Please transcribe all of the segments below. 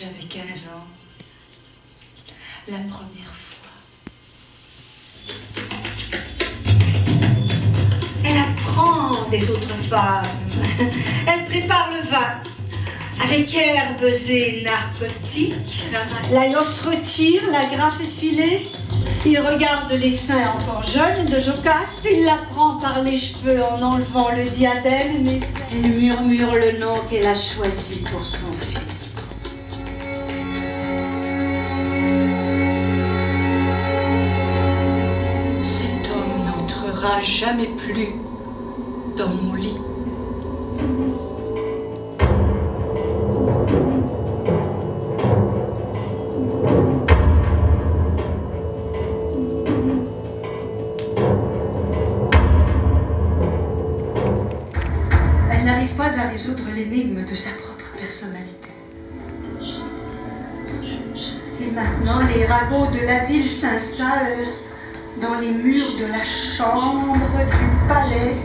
J'avais 15 ans. La première fois. Elle apprend des autres femmes. Elle prépare le vin. Avec herbes et narcotiques. La noce retire, la graffe est filée. Il regarde les seins encore jeunes de Jocaste. Il la prend par les cheveux en enlevant le diadème. Mais il murmure le nom qu'elle a choisi pour son fils. N'entrera jamais plus dans mon lit. Elle n'arrive pas à résoudre l'énigme de sa propre personnalité. Et maintenant, les ragots de la ville s'installent dans les murs de la chambre du palais.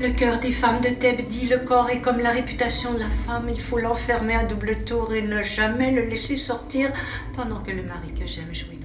Le cœur des femmes de Thèbes dit le corps est comme la réputation de la femme, il faut l'enfermer à double tour et ne jamais le laisser sortir pendant que le mari que j'aime jouit